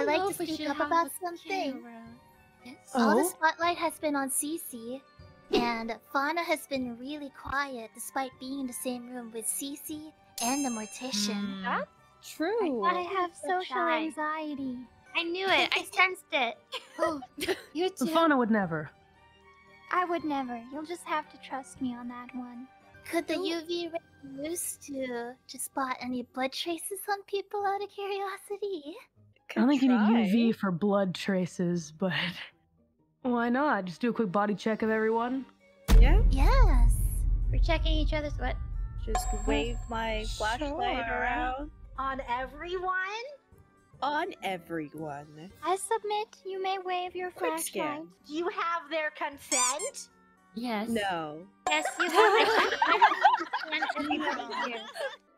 I'd like to speak up about something. camera. Yes. All the Oh? spotlight has been on Cece, and Fauna has been really quiet despite being in the same room with Cece and the mortician. Hmm. That's True. I have social shy. anxiety. I knew it. I sensed it. Oh, you too. Fauna would never. I would never. You'll just have to trust me on that one. Could the UV ray be used to to spot any blood traces on people out of curiosity? I don't think you need UV for blood traces, but why not? Just do a quick body check of everyone. Yeah. Yes. We're checking each other's what? Just wave my flashlight Sure. around On everyone? on everyone. I submit you may wave your Quick flashlight. scan. Do you have their consent? Yes. No. Yes, you have. I I understand everybody here.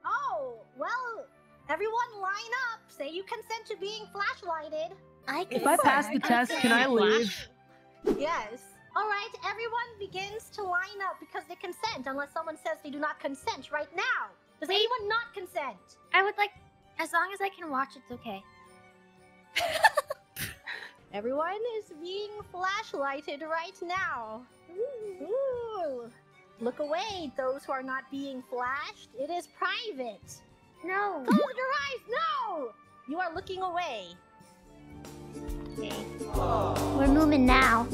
Oh, well, everyone line up. Say you consent to being flashlighted. I can If I pass the test, can I leave? Yes. All right, everyone begins to line up because they consent, unless someone says they do not consent right now. Does Wait. anyone not consent? I would like, as long as I can watch, it's okay. Everyone is being flashlighted right now. Ooh. Look away, those who are not being flashed. It is private. No. Close your eyes. No! You are looking away. Okay. We're moving now.